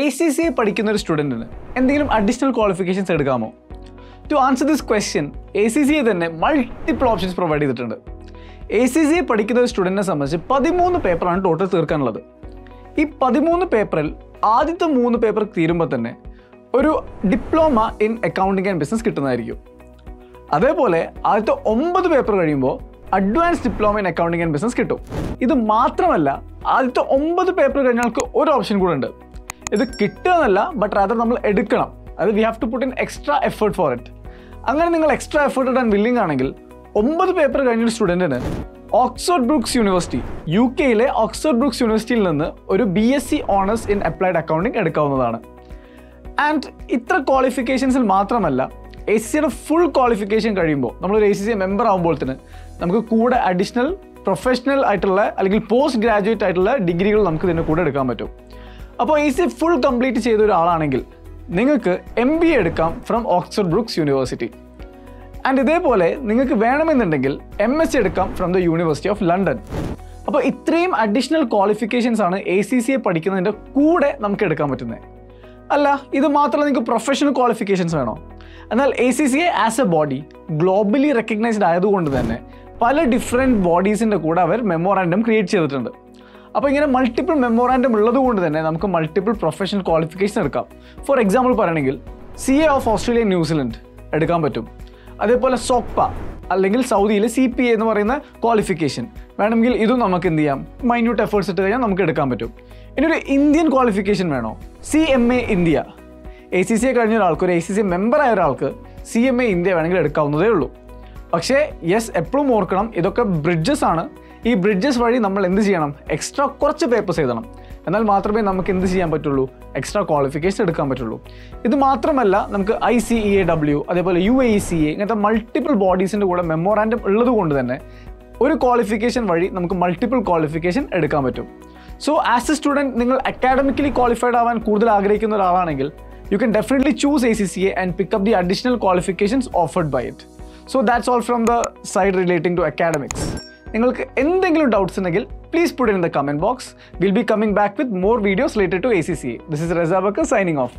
A C C A പഠിക്കുന്ന ഒരു സ്റ്റുഡന്റിന് എന്തെങ്കിലും additional qualifications എടുക്കാമോ? To answer this question A C C A തന്നെ മൾട്ടിപ്പിൾ ഓപ്ഷൻസ് പ്രൊവൈഡ് ചെയ്തിട്ടുണ്ട്. എ സി സി എ പഠിക്കുന്ന ഒരു സ്റ്റുഡന്റിനെ സംബന്ധിച്ച് പതിമൂന്ന് പേപ്പറാണ് ടോട്ടൽ തീർക്കാനുള്ളത്. ഈ പതിമൂന്ന് പേപ്പറിൽ ആദ്യത്തെ മൂന്ന് പേപ്പർ തീരുമ്പോൾ തന്നെ ഒരു diploma in accounting and business കിട്ടുന്നതായിരിക്കും. അതേപോലെ ആദ്യത്തെ ഒമ്പത് പേപ്പർ കഴിയുമ്പോൾ advance diploma in accounting and business കിട്ടും. ഇത് മാത്രമല്ല ആദ്യത്തെ ഒമ്പത് പേപ്പർ കഴിഞ്ഞാൽക്ക് ഒരു ഓപ്ഷൻ കൂടെ ഉണ്ട്. ഇത് കിട്ടുക എന്നല്ല ബട്ട് റാദർ നമ്മൾ എടുക്കണം. അത് we have to put in extra effort for it അങ്ങനെ നിങ്ങൾ എക്സ്ട്രാ എഫേർട്ട് ഇടാൻ വില്ലിംഗ് ആണെങ്കിൽ ഒമ്പത് പേപ്പർ കഴിഞ്ഞൊരു സ്റ്റുഡന്റിന് ഓക്സ്ഫോർഡ് ബ്രൂക്സ് യൂണിവേഴ്സിറ്റി യു കെയിലെ ഓക്സ്ഫോർഡ് ബ്രൂക്സ് യൂണിവേഴ്സിറ്റിയിൽ നിന്ന് ഒരു B S C honours in applied accounting എടുക്കാവുന്നതാണ്. ആൻഡ് ഇത്ര ക്വാളിഫിക്കേഷൻസിൽ മാത്രമല്ല എ സി സിയുടെ ഫുൾ ക്വാളിഫിക്കേഷൻ കഴിയുമ്പോൾ നമ്മളൊരു എ സി സി മെമ്പർ ആകുമ്പോൾ തന്നെ നമുക്ക് കൂടെ അഡീഷണൽ പ്രൊഫഷണൽ ആയിട്ടുള്ള അല്ലെങ്കിൽ പോസ്റ്റ് ഗ്രാജുവേറ്റ് ആയിട്ടുള്ള ഡിഗ്രികൾ നമുക്ക് ഇതിന്റെ കൂടെ എടുക്കാൻ പറ്റും. അപ്പോൾ ഈസി ഫുൾ കംപ്ലീറ്റ് ചെയ്ത ഒരാളാണെങ്കിൽ നിങ്ങൾക്ക് എം ബി എടുക്കാം from Oxford Brookes University and ഇതേപോലെ നിങ്ങൾക്ക് വേണമെന്നുണ്ടെങ്കിൽ എം എസ് സി എടുക്കാം from the University of London അപ്പോൾ ഇത്രയും അഡീഷണൽ ക്വാളിഫിക്കേഷൻസ് ആണ് എ സി സി എ പഠിക്കുന്നതിന്റെ കൂടെ നമുക്ക് എടുക്കാൻ പറ്റുന്നത്. അല്ല ഇത് മാത്രമല്ല നിങ്ങൾക്ക് പ്രൊഫഷണൽ ക്വാളിഫിക്കേഷൻസ് വേണോ? എന്നാൽ A C C A as a body globally recognised ആയതുകൊണ്ട് തന്നെ പല ഡിഫറെന്റ് ബോഡീസിന്റെ കൂടെ അവർ മെമ്മോറാൻഡം ക്രിയേറ്റ് ചെയ്തിട്ടുണ്ട്. അപ്പോൾ ഇങ്ങനെ മൾട്ടിപ്പിൾ മെമ്മോറാൻഡം ഉള്ളത് കൊണ്ട് തന്നെ നമുക്ക് മൾട്ടിപ്പിൾ പ്രൊഫഷണൽ ക്വാളിഫിക്കേഷൻ എടുക്കാം. ഫോർ എക്സാമ്പിൾ പറയണമെങ്കിൽ C A of Australia New Zealand എടുക്കാൻ പറ്റും. അതേപോലെ സോക്പ അല്ലെങ്കിൽ സൗദിയിലെ സി പി എ എന്ന് പറയുന്ന ക്വാളിഫിക്കേഷൻ വേണമെങ്കിൽ ഇതും നമുക്ക് എന്ത് ചെയ്യാം? മൈന്യൂട്ട് എഫേർട്സ് ഇട്ട് കഴിഞ്ഞാൽ നമുക്ക് എടുക്കാൻ പറ്റും. ഇനി ഒരു ഇന്ത്യൻ ക്വാളിഫിക്കേഷൻ വേണോ? C M A India A C C A കഴിഞ്ഞ ഒരാൾക്ക് ഒരു എ സി സി മെമ്പറായ ഒരാൾക്ക് സി എം എ ഇന്ത്യ വേണമെങ്കിൽ എടുക്കാവുന്നതേ ഉള്ളൂ. പക്ഷേ യെസ് എപ്പോഴും ഓർക്കണം ഇതൊക്കെ ബ്രിഡ്ജസ് ആണ്. ഈ ബ്രിഡ്ജസ് വഴി നമ്മൾ എന്ത് ചെയ്യണം? എക്സ്ട്രാ കുറച്ച് പേപ്പേഴ്സ് എഴുതണം. എന്നാൽ മാത്രമേ നമുക്ക് എന്ത് ചെയ്യാൻ പറ്റുള്ളൂ? എക്സ്ട്രാ ക്വാളിഫിക്കേഷൻ എടുക്കാൻ പറ്റുള്ളൂ. ഇത് മാത്രമല്ല നമുക്ക് I C E A W അതേപോലെ യു എ സി എ ഇങ്ങനത്തെ മൾട്ടിപ്പിൾ ബോഡീസിന്റെ കൂടെ മെമ്മോറാൻഡം ഉള്ളത് കൊണ്ട് തന്നെ ഒരു ക്വാളിഫിക്കേഷൻ വഴി നമുക്ക് മൾട്ടിപ്പിൾ ക്വാളിഫിക്കേഷൻ എടുക്കാൻ പറ്റും. സോ ആസ് എ സ്റ്റുഡന്റ് നിങ്ങൾ അക്കാഡമിക്കലി ക്വാളിഫൈഡ് ആവാൻ കൂടുതൽ ആഗ്രഹിക്കുന്ന ഒരാളാണെങ്കിൽ you can definitely choose A C C A and pick up the additional qualifications offered by it so that's all from the side relating to academics നിങ്ങൾക്ക് എന്തെങ്കിലും doubts ഉണ്ടെങ്കിൽ please put in the comment box will be coming back with more videos related to A C C A this is Razabakka signing off